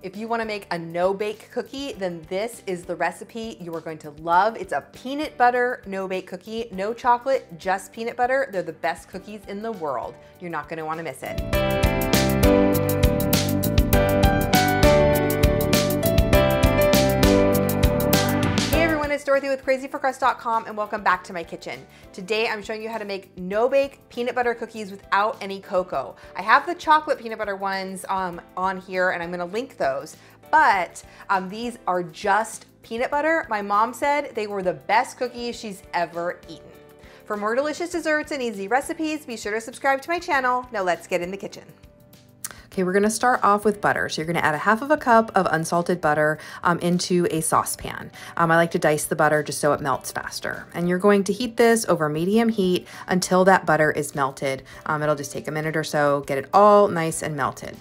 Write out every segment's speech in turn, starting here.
If you wanna make a no-bake cookie, then this is the recipe you are going to love. It's a peanut butter no-bake cookie, no chocolate, just peanut butter. They're the best cookies in the world. You're not gonna wanna miss it. Dorothy with crazyforcrust.com and welcome back to my kitchen. Today I'm showing you how to make no-bake peanut butter cookies without any cocoa. I have the chocolate peanut butter ones um, on here and I'm gonna link those, but um, these are just peanut butter. My mom said they were the best cookies she's ever eaten. For more delicious desserts and easy recipes, be sure to subscribe to my channel. Now let's get in the kitchen. Okay, we're gonna start off with butter. So you're gonna add a half of a cup of unsalted butter um, into a saucepan. Um, I like to dice the butter just so it melts faster. And you're going to heat this over medium heat until that butter is melted. Um, it'll just take a minute or so, get it all nice and melted.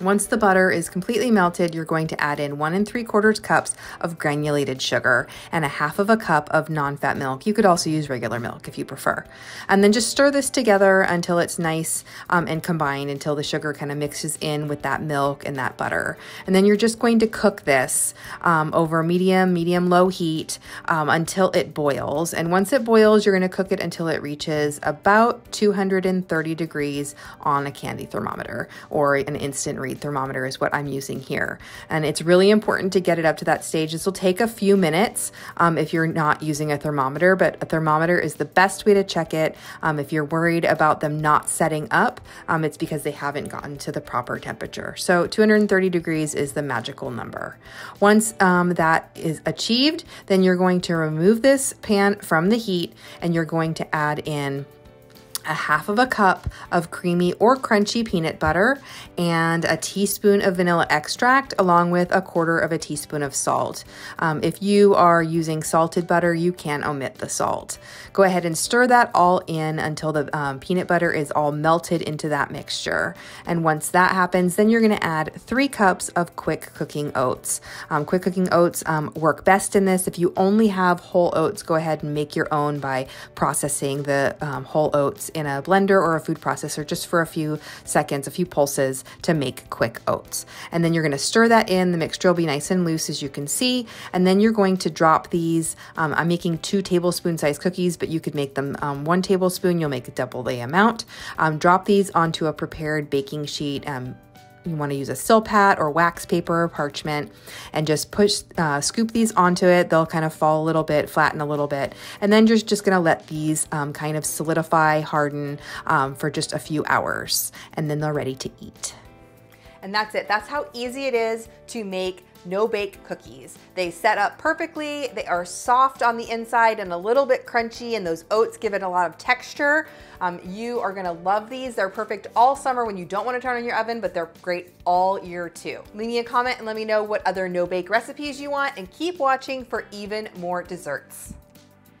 Once the butter is completely melted, you're going to add in one and three quarters cups of granulated sugar and a half of a cup of non-fat milk. You could also use regular milk if you prefer. And then just stir this together until it's nice um, and combined until the sugar kind of mixes in with that milk and that butter. And then you're just going to cook this um, over medium, medium low heat um, until it boils. And once it boils, you're going to cook it until it reaches about 230 degrees on a candy thermometer or an instant read thermometer is what I'm using here. And it's really important to get it up to that stage. This will take a few minutes um, if you're not using a thermometer, but a thermometer is the best way to check it. Um, if you're worried about them not setting up, um, it's because they haven't gotten to the proper temperature. So 230 degrees is the magical number. Once um, that is achieved, then you're going to remove this pan from the heat and you're going to add in a half of a cup of creamy or crunchy peanut butter and a teaspoon of vanilla extract along with a quarter of a teaspoon of salt. Um, if you are using salted butter, you can omit the salt. Go ahead and stir that all in until the um, peanut butter is all melted into that mixture. And once that happens, then you're gonna add three cups of quick cooking oats. Um, quick cooking oats um, work best in this. If you only have whole oats, go ahead and make your own by processing the um, whole oats in a blender or a food processor just for a few seconds, a few pulses to make quick oats. And then you're gonna stir that in. The mixture will be nice and loose as you can see. And then you're going to drop these. Um, I'm making two tablespoon size cookies, but you could make them um, one tablespoon. You'll make double the amount. Um, drop these onto a prepared baking sheet um, you want to use a Silpat or wax paper or parchment and just push, uh, scoop these onto it. They'll kind of fall a little bit, flatten a little bit. And then you're just going to let these um, kind of solidify, harden um, for just a few hours. And then they're ready to eat. And that's it. That's how easy it is to make no bake cookies. They set up perfectly. They are soft on the inside and a little bit crunchy and those oats give it a lot of texture. Um, you are gonna love these. They're perfect all summer when you don't wanna turn on your oven, but they're great all year too. Leave me a comment and let me know what other no bake recipes you want and keep watching for even more desserts.